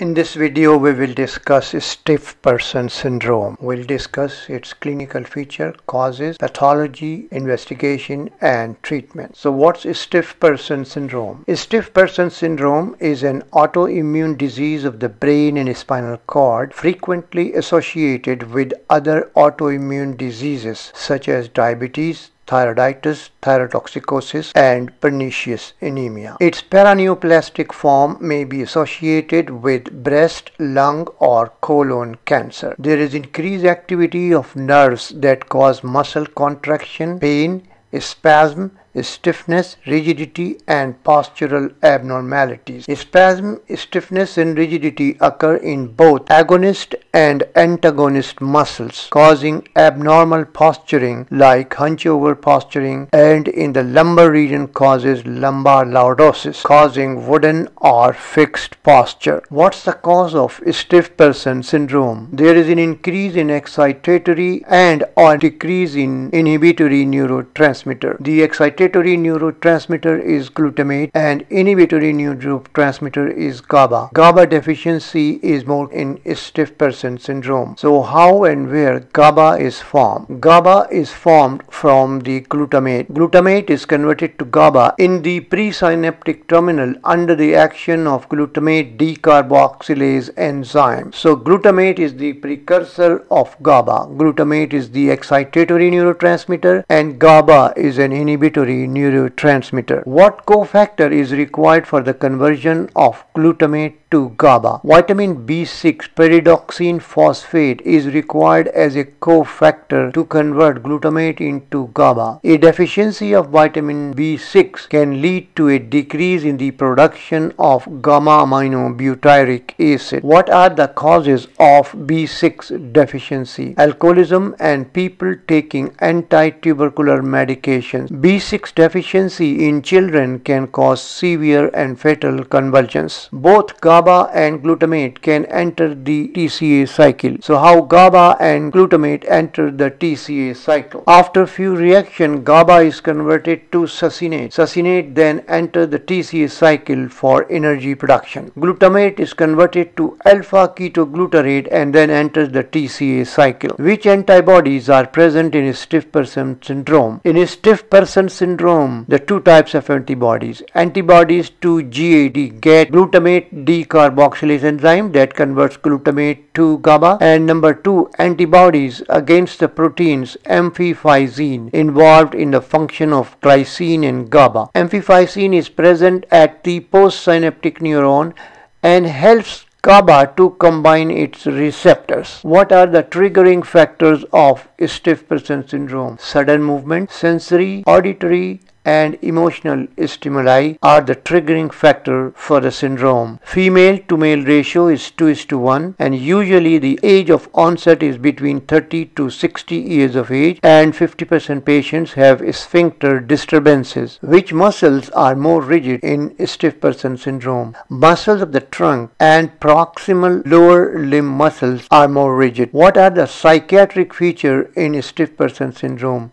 In this video we will discuss stiff person syndrome. We'll discuss its clinical feature, causes, pathology, investigation and treatment. So what's stiff person syndrome? Stiff person syndrome is an autoimmune disease of the brain and spinal cord frequently associated with other autoimmune diseases such as diabetes, thyroiditis, thyrotoxicosis, and pernicious anemia. Its paraneoplastic form may be associated with breast, lung, or colon cancer. There is increased activity of nerves that cause muscle contraction, pain, spasm, stiffness, rigidity, and postural abnormalities. Spasm, stiffness, and rigidity occur in both agonist and antagonist muscles, causing abnormal posturing like hunchover posturing, and in the lumbar region causes lumbar lordosis, causing wooden or fixed posture. What's the cause of stiff person syndrome? There is an increase in excitatory and or decrease in inhibitory neurotransmitter. The excitatory excitatory neurotransmitter is glutamate and inhibitory neurotransmitter is GABA. GABA deficiency is more in stiff person syndrome. So how and where GABA is formed? GABA is formed from the glutamate. Glutamate is converted to GABA in the presynaptic terminal under the action of glutamate decarboxylase enzyme. So glutamate is the precursor of GABA. Glutamate is the excitatory neurotransmitter and GABA is an inhibitory neurotransmitter. What cofactor is required for the conversion of glutamate to GABA. Vitamin B6 pyridoxine phosphate is required as a cofactor to convert glutamate into GABA. A deficiency of vitamin B6 can lead to a decrease in the production of gamma aminobutyric acid. What are the causes of B6 deficiency? Alcoholism and people taking anti-tubercular medications. B6 deficiency in children can cause severe and fatal convulsions. Both GABA and glutamate can enter the TCA cycle. So how GABA and glutamate enter the TCA cycle? After few reaction, GABA is converted to succinate. Succinate then enter the TCA cycle for energy production. Glutamate is converted to alpha ketoglutarate and then enters the TCA cycle. Which antibodies are present in a stiff person syndrome? In a stiff person syndrome, the two types of antibodies. Antibodies to GAD, get glutamate decarboxylase enzyme that converts glutamate to GABA and number 2 antibodies against the proteins amphiphysin involved in the function of glycine and GABA. Amphiphysin is present at the postsynaptic neuron and helps GABA to combine its receptors. What are the triggering factors of stiff person syndrome? Sudden movement, sensory, auditory, and emotional stimuli are the triggering factor for the syndrome. Female to male ratio is 2 is to 1 and usually the age of onset is between 30 to 60 years of age and 50% patients have sphincter disturbances. Which muscles are more rigid in stiff person syndrome? Muscles of the trunk and proximal lower limb muscles are more rigid. What are the psychiatric feature in stiff person syndrome?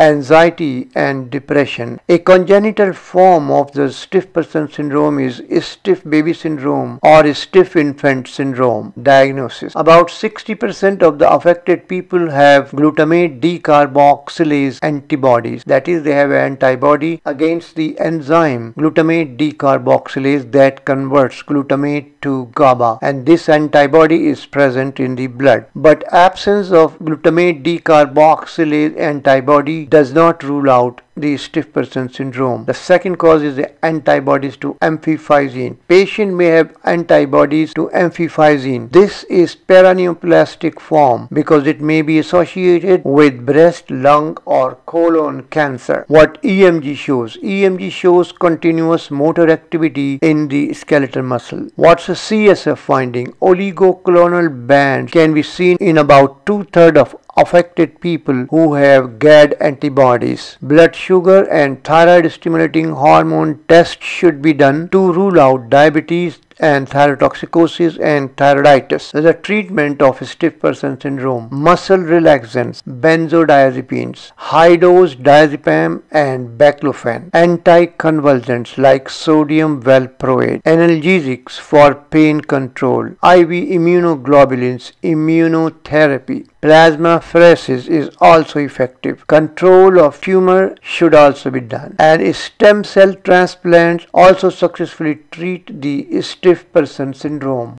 Anxiety and depression. A congenital form of the stiff person syndrome is stiff baby syndrome or stiff infant syndrome. Diagnosis. About 60% of the affected people have glutamate decarboxylase antibodies. That is, they have an antibody against the enzyme glutamate decarboxylase that converts glutamate to GABA and this antibody is present in the blood. But absence of glutamate decarboxylase antibody does not rule out the stiff person syndrome. The second cause is the antibodies to amphiphysin. Patient may have antibodies to amphiphysin. This is paraneoplastic form because it may be associated with breast, lung or colon cancer. What EMG shows? EMG shows continuous motor activity in the skeletal muscle. What's a CSF finding? Oligoclonal band can be seen in about two-thirds of affected people who have GAD antibodies. Blood sugar and thyroid stimulating hormone tests should be done to rule out diabetes and thyrotoxicosis and thyroiditis. The treatment of stiff person syndrome, muscle relaxants, benzodiazepines, high dose diazepam and baclofen, anticonvulsants like sodium valproate, analgesics for pain control, IV immunoglobulins, immunotherapy, Plasmapheresis is also effective. Control of tumor should also be done. And stem cell transplants also successfully treat the stiff person syndrome.